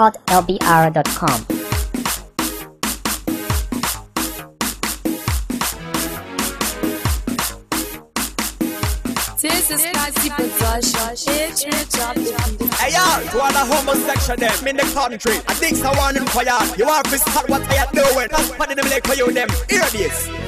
hotlbr.com. This is Spicy Production. It's Rich up the beat. Hey y'all, to all the homosexual them in the country. I think so one in for y'all. You want to start what I am doing. That's what them like for you them. Hear this.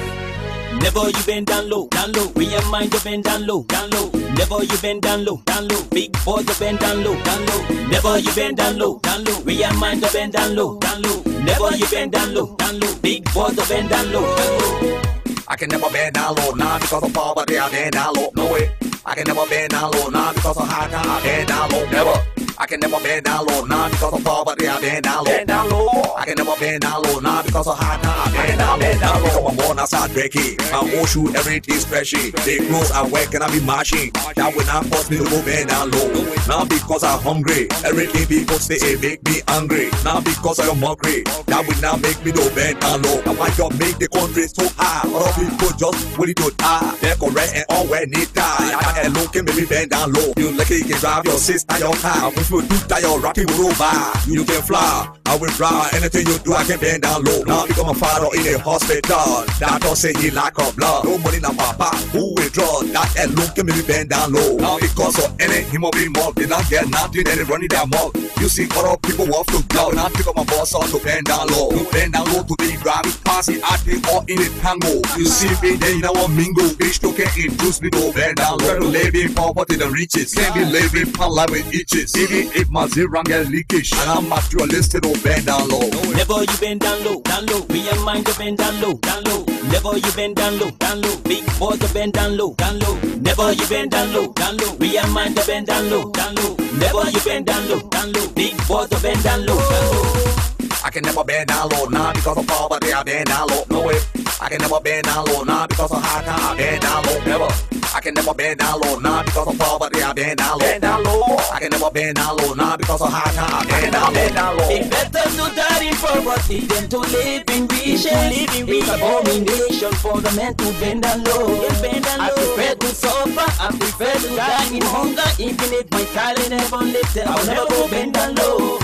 Never you been down low, down low. We your mind you been down low, down low. Never you been down low, down low. Big boys you been down low, down low. Never you been down low, down low. We your mind you been down low, down low. Never you been down low, down low. Big boys you been down low, down low. I can never bend down low, nah, because of poverty, I bend down low, no way. I can never bend down low, nah, because of high time, I bend down low, never. I can never bend down low, nah, because of poverty, I bend down low. Bend down low. I can never bend down low, nah, because of high time, I bend down low. Now because I'm born outside Becky, my own shoe, everything's freshy. They clothes I wear, can I be marching? That will not force me to go bend down low. Now because I'm hungry, everything people say it make me angry. Now because I'm mockery, that will not make me to bend down low. Now why you make the country so high? Other people just willing to die. They're correct and all when they die. I alone can make me bend down low. You lucky you can drive your sister your car. If you do your rocky will over. You can fly, I will fly. Anything you do, I can bend down low. Now become a father in a hospital. Doctor say he lack of blood. No money now, papa. Who will draw? That alone can make me bend down low. Now because of any human being mob, did not get nothing and running their mouth. You see other people walk to go. Now pick up my boss on to bend down low. You bend down low to the grab it, I think all in a tango. You see me, then you know mingle. Bitch, to can introduce me to bend down low. To live in poverty the riches. Can't be living my life with itches. Even if my zero get leakage, and I'm materialistic to bend down low. Never you been down low, down low. We your mind you been down low, down low. Never you been down low, down low. Big boys you been down low, down low. Never you been down low, down low. We your mind you been down low, down low. Never you been down low, down low. Big boys you been down low, down low. I can never bend down low, nah, because of poverty, I bend down low, no way. I can never bend down low, nah, because of high time, I bend down low, never. I can never bend down low, nah, because of poverty, I bend down low. Bend down low. I can never bend down low, nah, because of high time, I bend down Bend low. down low. It's better to die in poverty than to live in riches. It's abomination for the man to bend down low. I prefer to suffer, I prefer to die in hunger. Even if my in heaven lives I'll never go bend down low.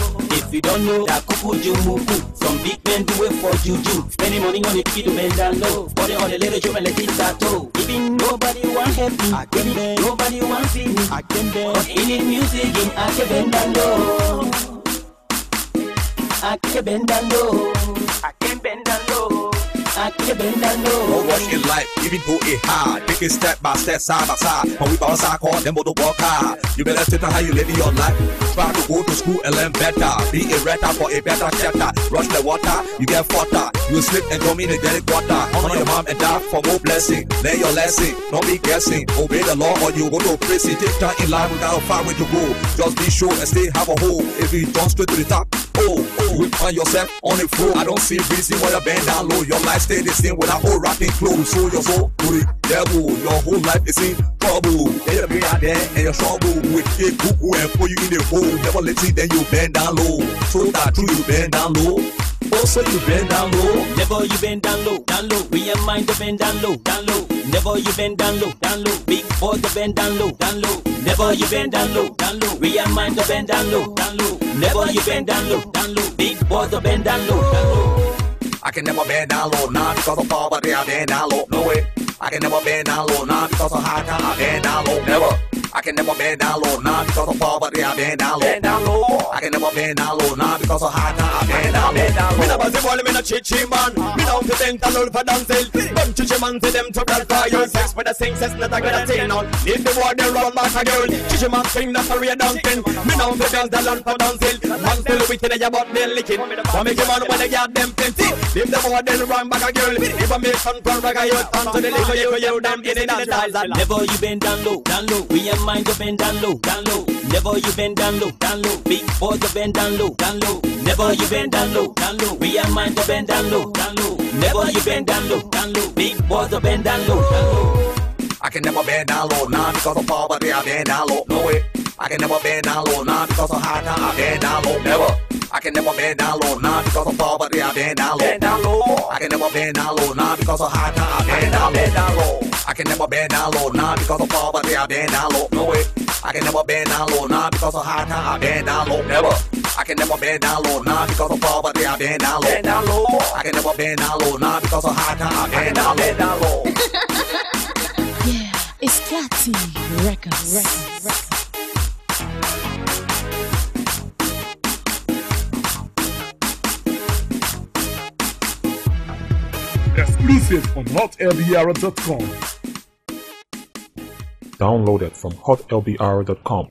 If you don't know that kuku jumuku, some big men do it for juju. Spending money on the key to bend down low. For the other little children like it's a toe. Even nobody want help me, I can bend. Nobody want see me, I can bend. But in the music, in I can bend down low. I can bend down low. I can bend down low. Bend down No low. rush in life, even though it hard. Take it step by step, side by side. When we bounce our core, then we'll walk hard. You better think on how you live your life. Try to go to school and learn better. Be a writer for a better chapter. Rush the water, you get fatter. You slip and go in get it water. Honor your mom and dad for more blessing. Learn your lesson, don't be guessing. Obey the law or you go to prison. Take time in life without a far way to go. Just be sure and stay have a hole. If you don't straight to the top, you will find yourself on the floor. I don't see reason why you bend down low. Your life stay the same without whole rocking clothes. So your soul to the devil. Your whole life is in trouble. Yeah, you be out there and you're trouble with a cuckoo and put you in the hole. Never let it, then you bend down low. So that true, you bend down low. Also, you bend down low. Never you bend down low, down low. We your mind to bend down low, down low. Never you bend down low, down low. Big boys to bend down low, down low. Never you bend down low, down low. We your mind to bend down low, down low. Never you bend down low, down low. Big boys to bend down low, down low. I can never bend down low, nah, because of poverty, I bend down low, no way. I can never bend down low, nah, because of high time, I bend down low, never. I can never bend down low, nah, because of poverty, I bend down low. Bend down low. I can never bend down low, nah, because of high time, I bend down low. Bend down Me no buzzy ball, me no chichi man. Me down to down low for dancing. Come chichi man, see them to for your sex, but the same sex not a good thing on. If the war they run back a girl, chichi man swing that's a real dancing. Me down to dance the land for dancing. Man still wicked and your butt they licking. So make a man when they got them plenty. If the war they run back a girl, if I make fun for rag a youth, turn to the liquor you you them in the dance hall. Never you bend down low, down low. We your mind to bend down low, down low. Never you bend down low, down low. Big boys to bend down low, down low. Never you bend down low, down low. We your mind to bend down low, down low. Never you bend down low, down low. Big boys to bend down low, down low. I can never bend down low, nah, because of poverty, I bend down low, no way. I can never bend down low, nah, because of high time, I bend down low, never. I can never bend down low, nah, because of poverty, I bend down low. Bend down low. I can never bend down low, nah, because of high time, I bend down low. Bend down low. I can never bend down low, not because of poverty, I bend down low. No way. I can never bend down low, not because of high time, I bend down low. Never. I can never bend down low, not because of poverty, I bend down low. Bend down low. I can never bend down low, not because of high time, I bend down low. Bend down low. Yeah, it's Flatty Records. Records. Records. Exclusive on hotlbr.com. Downloaded from hotlbr.com.